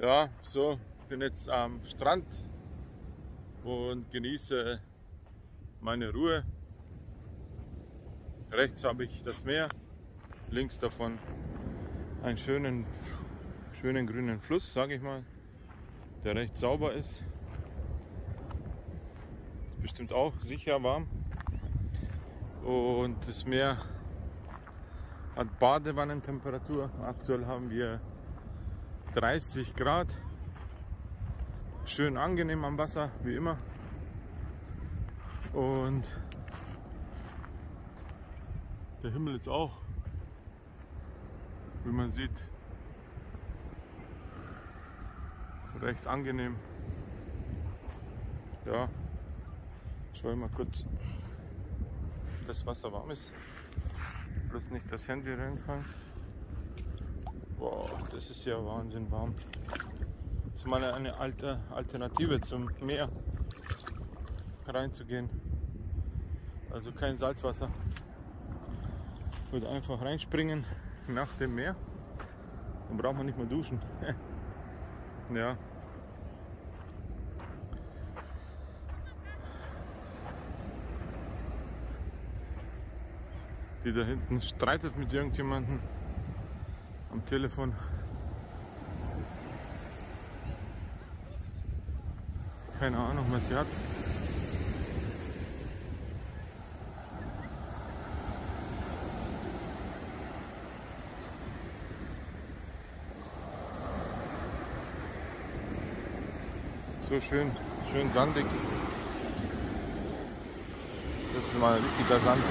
Ja, so, bin jetzt am Strand und genieße meine Ruhe. Rechts habe ich das Meer, links davon einen schönen, schönen grünen Fluss, sage ich mal, der recht sauber ist. Ist bestimmt auch sicher warm. Und das Meer hat Badewannentemperatur. Aktuell haben wir 30 Grad. Schön angenehm am Wasser, wie immer. Und der Himmel ist auch, wie man sieht, recht angenehm. Ja, schau mal kurz, das Wasser warm ist. Bloß nicht das Handy reinfallen. Boah, das ist ja Wahnsinn warm. Das ist mal eine alte Alternative zum Meer reinzugehen. Also kein Salzwasser. Wird einfach reinspringen nach dem Meer. Dann braucht man nicht mehr duschen. ja. Die da hinten streitet mit irgendjemandem am Telefon. Keine Ahnung, was sie hat. So schön, schön sandig. Das ist mal richtiger Sand.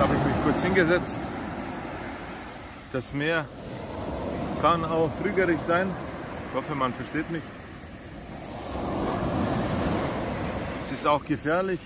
habe ich mich kurz hingesetzt. Das Meer kann auch trügerisch sein. Ich hoffe, man versteht mich. Es ist auch gefährlich,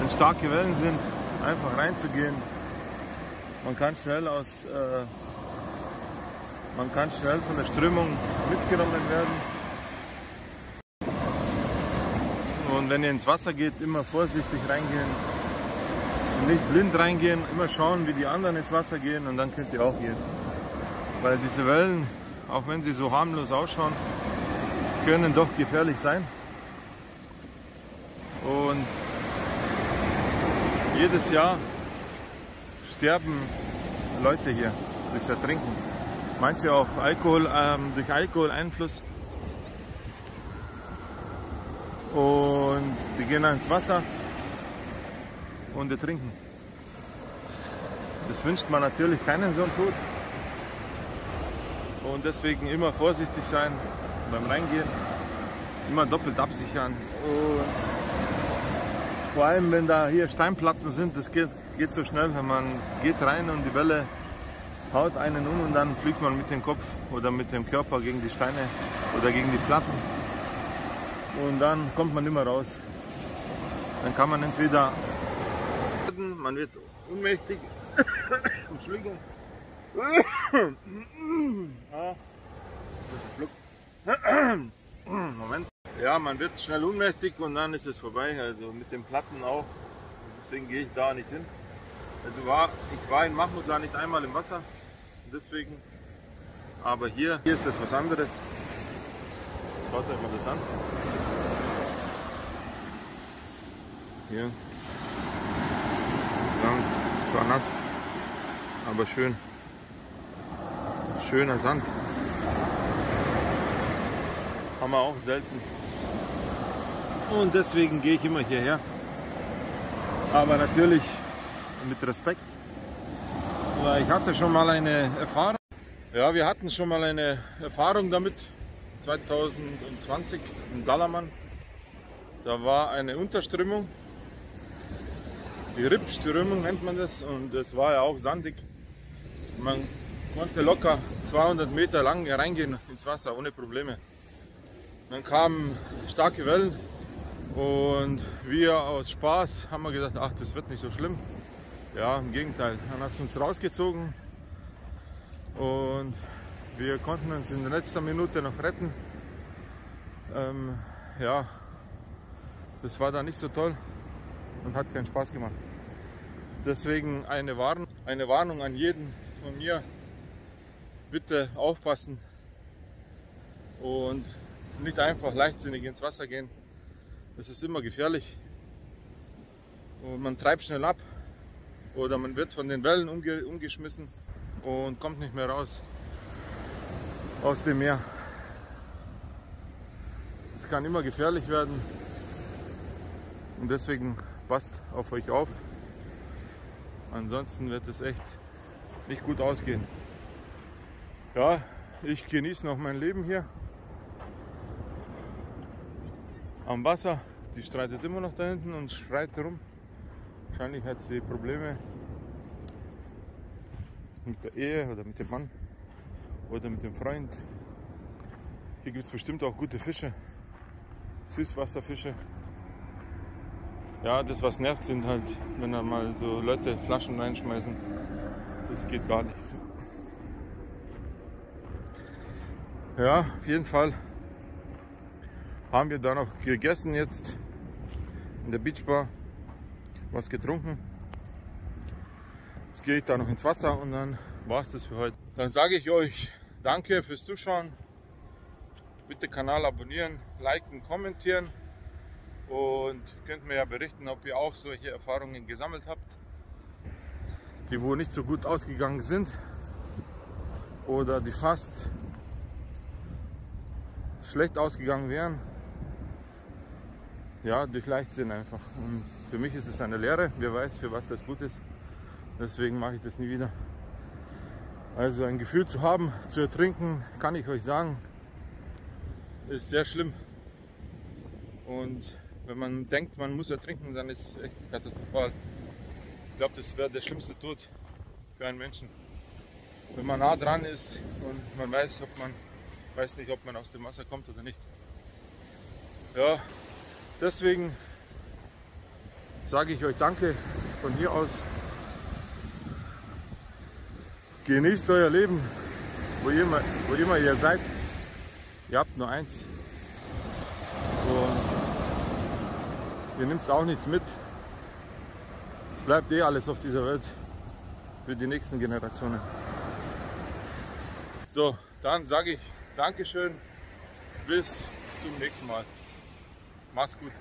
wenn starke Wellen sind, einfach reinzugehen. Man kann schnell aus, äh, man kann schnell von der Strömung mitgenommen werden. Und wenn ihr ins Wasser geht, immer vorsichtig reingehen nicht blind reingehen, immer schauen, wie die anderen ins Wasser gehen und dann könnt ihr auch gehen. Weil diese Wellen, auch wenn sie so harmlos ausschauen, können doch gefährlich sein. Und jedes Jahr sterben Leute hier durch Ertrinken. Manche auch Alkohol, ähm, durch Alkoholeinfluss. Und die gehen dann ins Wasser und ertrinken. Das wünscht man natürlich keinen so einen Tod. Und deswegen immer vorsichtig sein beim Reingehen. Immer doppelt absichern. Und vor allem, wenn da hier Steinplatten sind, das geht, geht so schnell, wenn man geht rein und die Welle haut einen um und dann fliegt man mit dem Kopf oder mit dem Körper gegen die Steine oder gegen die Platten. Und dann kommt man immer raus. Dann kann man entweder man wird ohnmächtig. Entschuldigung. Moment. Ja, man wird schnell ohnmächtig und dann ist es vorbei. Also mit den Platten auch. Deswegen gehe ich da nicht hin. Also war, ich war in Mahmoud da nicht einmal im Wasser. Deswegen. Aber hier, hier ist das was anderes. Schaut euch mal das an. Hier. Zwar nass, aber schön. Schöner Sand. Haben wir auch selten. Und deswegen gehe ich immer hierher. Aber natürlich mit Respekt. Weil ich hatte schon mal eine Erfahrung. Ja, wir hatten schon mal eine Erfahrung damit. 2020 in Dallermann. Da war eine Unterströmung die Rippströmung nennt man das und es war ja auch sandig. Man konnte locker 200 Meter lang reingehen ins Wasser ohne Probleme. Dann kamen starke Wellen und wir aus Spaß haben wir gesagt, ach das wird nicht so schlimm. Ja, im Gegenteil. Dann hat es uns rausgezogen und wir konnten uns in letzter Minute noch retten. ähm, ja, das war da nicht so toll und hat keinen Spaß gemacht. Deswegen eine Warnung, eine Warnung an jeden von mir. Bitte aufpassen und nicht einfach leichtsinnig ins Wasser gehen. Das ist immer gefährlich. Und man treibt schnell ab oder man wird von den Wellen umge umgeschmissen und kommt nicht mehr raus aus dem Meer. Es kann immer gefährlich werden und deswegen passt auf euch auf. Ansonsten wird es echt nicht gut ausgehen. Ja, ich genieße noch mein Leben hier am Wasser. Die streitet immer noch da hinten und schreit rum. Wahrscheinlich hat sie Probleme mit der Ehe oder mit dem Mann oder mit dem Freund. Hier gibt es bestimmt auch gute Fische, Süßwasserfische. Ja, das was nervt sind halt, wenn da mal so Leute Flaschen reinschmeißen. Das geht gar nicht. Ja, auf jeden Fall haben wir da noch gegessen jetzt in der Beachbar, was getrunken. Jetzt gehe ich da noch ins Wasser und dann war es das für heute. Dann sage ich euch danke fürs Zuschauen. Bitte Kanal abonnieren, liken, kommentieren und könnt mir ja berichten, ob ihr auch solche Erfahrungen gesammelt habt, die wo nicht so gut ausgegangen sind oder die fast schlecht ausgegangen wären ja, durch Leichtsinn einfach. Und für mich ist es eine Lehre, wer weiß, für was das gut ist. Deswegen mache ich das nie wieder. Also ein Gefühl zu haben, zu ertrinken, kann ich euch sagen, ist sehr schlimm. Und wenn man denkt, man muss ertrinken, dann ist es echt katastrophal. Ich glaube, das wäre der schlimmste Tod für einen Menschen. Wenn man nah dran ist und man weiß, ob man weiß nicht, ob man aus dem Wasser kommt oder nicht. Ja, Deswegen sage ich euch Danke von hier aus. Genießt euer Leben, wo immer, wo immer ihr seid. Ihr habt nur eins. Und ihr nehmt auch nichts mit. Bleibt eh alles auf dieser Welt für die nächsten Generationen. So, dann sage ich Dankeschön. Bis zum nächsten Mal. Mach's gut.